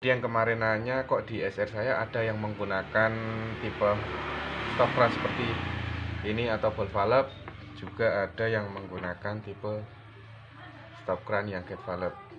yang kemarin nanya kok di SR saya ada yang menggunakan tipe stop run seperti ini atau ball valve juga ada yang menggunakan tipe stop run yang gate valve.